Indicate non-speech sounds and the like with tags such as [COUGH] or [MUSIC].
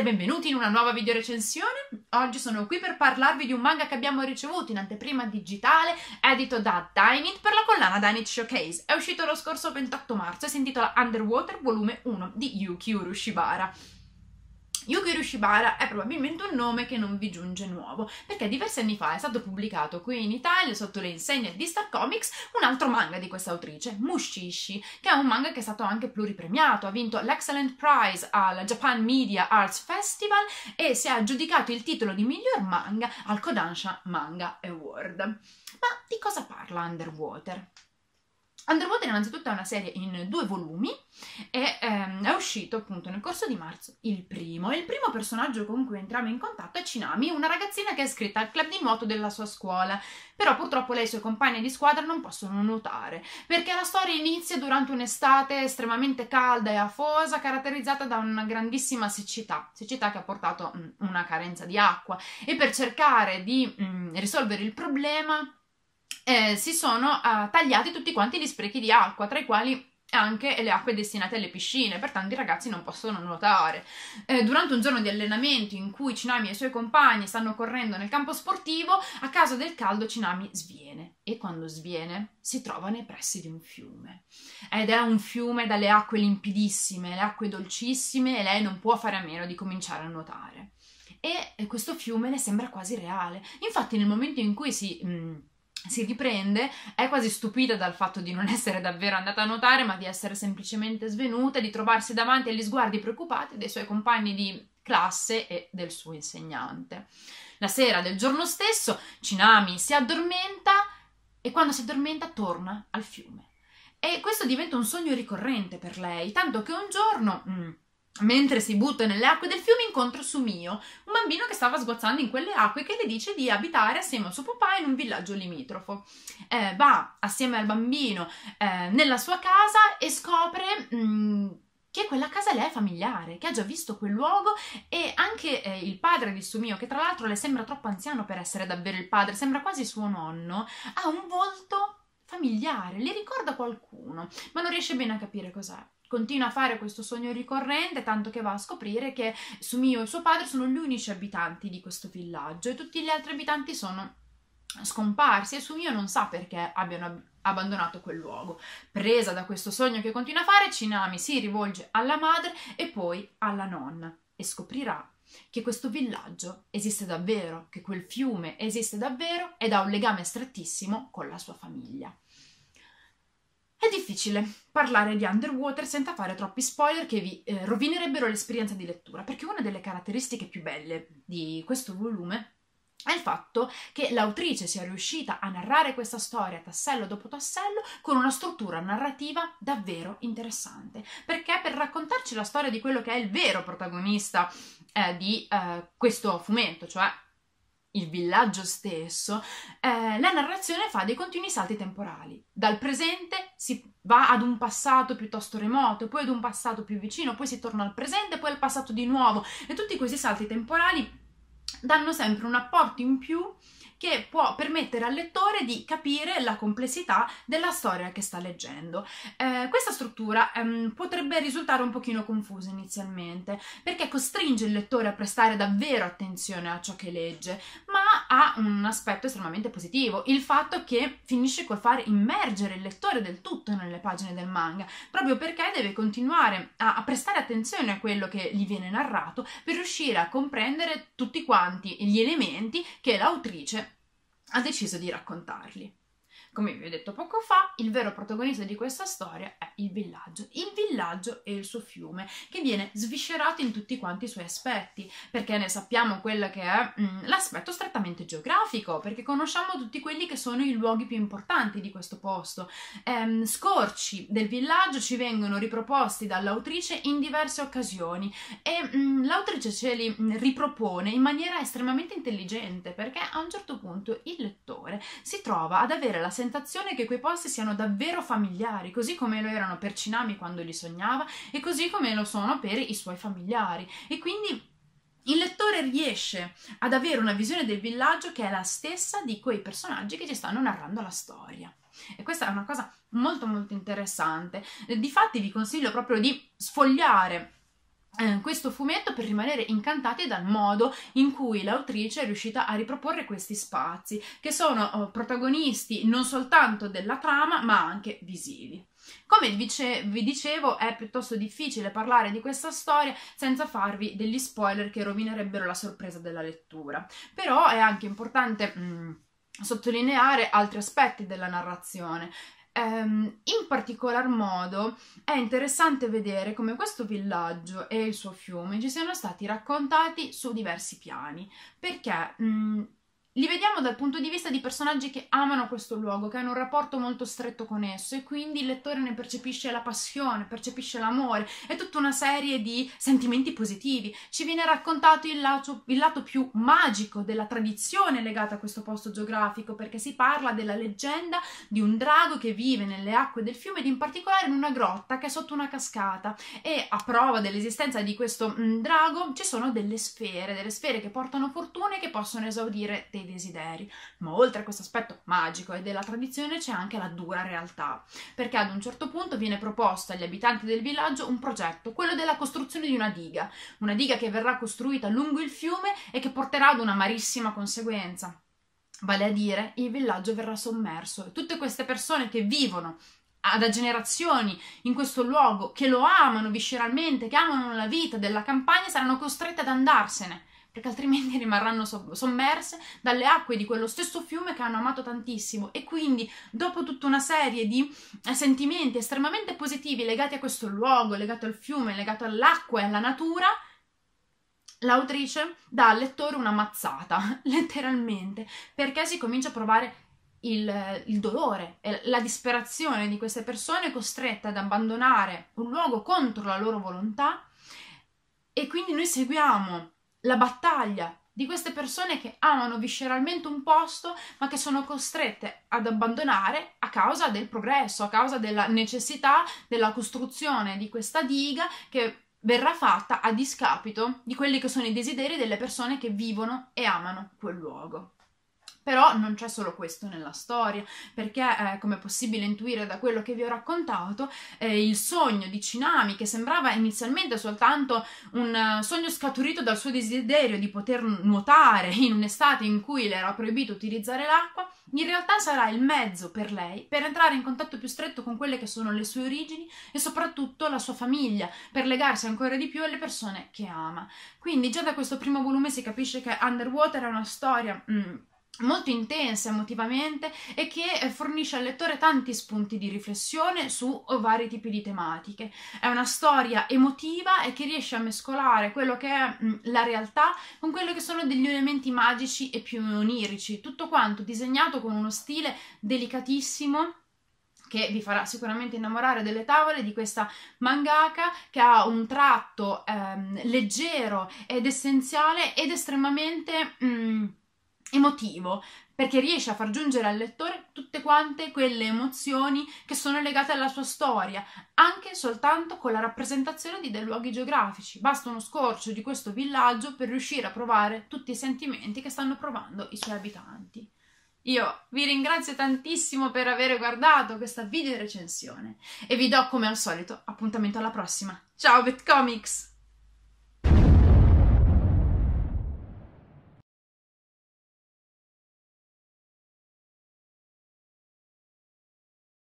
e benvenuti in una nuova video recensione. Oggi sono qui per parlarvi di un manga che abbiamo ricevuto in anteprima digitale, edito da Dynit per la collana Dynit Showcase. È uscito lo scorso 28 marzo e si intitola Underwater volume 1 di Yuki Urushibara. Yuki Rushibara è probabilmente un nome che non vi giunge nuovo, perché diversi anni fa è stato pubblicato qui in Italia sotto le insegne di Star Comics un altro manga di questa autrice, Mushishi, che è un manga che è stato anche pluripremiato, ha vinto l'Excellent Prize al Japan Media Arts Festival e si è aggiudicato il titolo di miglior manga al Kodansha Manga Award. Ma di cosa parla Underwater? Underwater innanzitutto è una serie in due volumi e uscito appunto nel corso di marzo il primo. E il primo personaggio con cui entriamo in contatto è Cinami, una ragazzina che è iscritta al club di nuoto della sua scuola. Però purtroppo lei e i suoi compagni di squadra non possono nuotare, perché la storia inizia durante un'estate estremamente calda e afosa, caratterizzata da una grandissima siccità, siccità che ha portato mh, una carenza di acqua. E per cercare di mh, risolvere il problema eh, si sono uh, tagliati tutti quanti gli sprechi di acqua, tra i quali anche le acque destinate alle piscine, pertanto i ragazzi non possono nuotare. Eh, durante un giorno di allenamento in cui Cinami e i suoi compagni stanno correndo nel campo sportivo, a causa del caldo Cinami sviene e quando sviene si trova nei pressi di un fiume. Ed è un fiume dalle acque limpidissime, le acque dolcissime e lei non può fare a meno di cominciare a nuotare. E questo fiume le sembra quasi reale. Infatti nel momento in cui si... Mh, mm, si riprende, è quasi stupita dal fatto di non [LAUGHS] essere davvero andata a nuotare, ma di essere semplicemente svenuta di trovarsi davanti agli sguardi preoccupati dei suoi compagni di classe e del suo insegnante. La sera del giorno stesso, Cinami si addormenta e quando si addormenta torna al fiume. E questo diventa un sogno ricorrente per lei, tanto che un giorno... Mm, Mentre si butta nelle acque del fiume incontra Sumio, un bambino che stava sguazzando in quelle acque che le dice di abitare assieme a suo papà in un villaggio limitrofo. Eh, va assieme al bambino eh, nella sua casa e scopre mh, mm, che quella casa le è familiare, che ha già visto quel luogo e anche eh, il padre di Sumio, che tra l'altro le sembra troppo anziano per essere davvero il padre, sembra quasi suo nonno, ha un volto familiare, le ricorda qualcuno, ma non riesce bene a capire cos'è continua a fare questo sogno ricorrente, tanto che va a scoprire che Sumio e suo padre sono gli unici abitanti di questo villaggio e tutti gli altri abitanti sono scomparsi e Sumio non sa perché abbiano abbandonato quel luogo. Presa da questo sogno che continua a fare, Cinami si rivolge alla madre e poi alla nonna e scoprirà che questo villaggio esiste davvero, che quel fiume esiste davvero ed ha un legame strettissimo con la sua famiglia. È difficile parlare di Underwater senza fare troppi spoiler che vi eh, rovinerebbero l'esperienza di lettura, perché una delle caratteristiche più belle di questo volume è il fatto che l'autrice sia riuscita a narrare questa storia tassello dopo tassello con una struttura narrativa davvero interessante, perché? Per raccontarci la storia di quello che è il vero protagonista eh, di eh, questo fumetto, cioè il villaggio stesso, eh, la narrazione fa dei continui salti temporali. Dal presente si va ad un passato piuttosto remoto, poi ad un passato più vicino, poi si torna al presente, poi al passato di nuovo e tutti questi salti temporali danno sempre un apporto in più che può permettere al lettore di capire la complessità della storia che sta leggendo. Eh, questa struttura ehm, potrebbe risultare un pochino confusa inizialmente, perché costringe il lettore a prestare davvero attenzione a ciò che legge, ma ha un aspetto estremamente positivo, il fatto che finisce col fare immergere il lettore del tutto nelle pagine del manga, proprio perché deve continuare a, a prestare attenzione a quello che gli viene narrato per riuscire a comprendere tutti quanti gli elementi che l'autrice ha deciso di raccontarli. Come vi ho detto poco fa, il vero protagonista di questa storia è il villaggio. Il villaggio e il suo fiume, che viene sviscerato in tutti quanti i suoi aspetti, perché ne sappiamo quello che è mm, l'aspetto strettamente geografico, perché conosciamo tutti quelli che sono i luoghi più importanti di questo posto. Ehm, scorci del villaggio ci vengono riproposti dall'autrice in diverse occasioni e mm, l'autrice ce li mm, ripropone in maniera estremamente intelligente, perché a un certo punto il lettore si trova ad avere la sensazione sensazione che quei posti siano davvero familiari, così come lo erano per Cinami quando li sognava e così come lo sono per i suoi familiari. E quindi il lettore riesce ad avere una visione del villaggio che è la stessa di quei personaggi che ci stanno narrando la storia. E questa è una cosa molto molto interessante. Difatti vi consiglio proprio di sfogliare eh, questo fumetto per rimanere incantati dal modo in cui l'autrice è riuscita a riproporre questi spazi, che sono oh, protagonisti non soltanto della trama, ma anche visivi. Come dice, vi dicevo, è piuttosto difficile parlare di questa storia senza farvi degli spoiler che rovinerebbero la sorpresa della lettura. Però è anche importante mm, sottolineare altri aspetti della narrazione. Um, in particolar modo è interessante vedere come questo villaggio e il suo fiume ci siano stati raccontati su diversi piani, perché mh, li vediamo dal punto di vista di personaggi che amano questo luogo, che hanno un rapporto molto stretto con esso e quindi il lettore ne percepisce la passione, percepisce l'amore e tutta una serie di sentimenti positivi. Ci viene raccontato il lato, il lato più magico della tradizione legata a questo posto geografico perché si parla della leggenda di un drago che vive nelle acque del fiume ed in particolare in una grotta che è sotto una cascata e a prova dell'esistenza di questo mh, mm, drago ci sono delle sfere, delle sfere che portano fortuna e che possono esaudire dei desideri. Ma oltre a questo aspetto magico e della tradizione c'è anche la dura realtà, perché ad un certo punto viene proposto agli abitanti del villaggio un progetto, quello della costruzione di una diga, una diga che verrà costruita lungo il fiume e che porterà ad una amarissima conseguenza. Vale a dire, il villaggio verrà sommerso e tutte queste persone che vivono da generazioni in questo luogo, che lo amano visceralmente, che amano la vita della campagna, saranno costrette ad andarsene perché altrimenti [LAUGHS] rimarranno sommerse dalle acque di quello stesso fiume che hanno amato tantissimo. E quindi dopo tutta una serie di eh, sentimenti estremamente positivi legati a questo luogo, legato al fiume, legato all'acqua e alla natura, l'autrice dà al lettore una mazzata, [LAUGHS] letteralmente, perché si comincia a provare il, il, dolore e la disperazione di queste persone costrette ad abbandonare un luogo contro la loro volontà. E quindi noi seguiamo la battaglia di queste persone che amano visceralmente un posto ma che sono costrette ad abbandonare a causa del progresso, a causa della necessità della costruzione di questa diga che verrà fatta a discapito di quelli che sono i desideri delle persone che vivono e amano quel luogo. Però non c'è solo questo nella storia, perché eh, come è possibile intuire da quello che vi ho raccontato, eh, il sogno di Cinami, che sembrava inizialmente soltanto un uh, sogno scaturito dal suo desiderio di poter nuotare in un'estate in cui le era proibito utilizzare l'acqua, in realtà sarà il mezzo per lei per entrare in contatto più stretto con quelle che sono le sue origini e soprattutto la sua famiglia, per legarsi ancora di più alle persone che ama. Quindi già da questo primo volume si capisce che Underwater è una storia... Mm, molto intensa emotivamente e che eh, fornisce al lettore tanti spunti di riflessione su vari tipi di tematiche. È una storia emotiva e che riesce a mescolare quello che è mm, la realtà con quello che sono degli elementi magici e più onirici, tutto quanto disegnato con uno stile delicatissimo che vi farà sicuramente innamorare delle tavole di questa mangaka che ha un tratto ehm, leggero ed essenziale ed estremamente mm, emotivo perché riesce a far giungere al lettore tutte quante quelle emozioni che sono legate alla sua storia, anche soltanto con la rappresentazione di dei luoghi geografici. Basta uno scorcio di questo villaggio per riuscire a provare tutti i sentimenti che stanno provando i suoi abitanti. Io vi ringrazio tantissimo per aver guardato questa video recensione e vi do come al solito appuntamento alla prossima. Ciao Betcomics!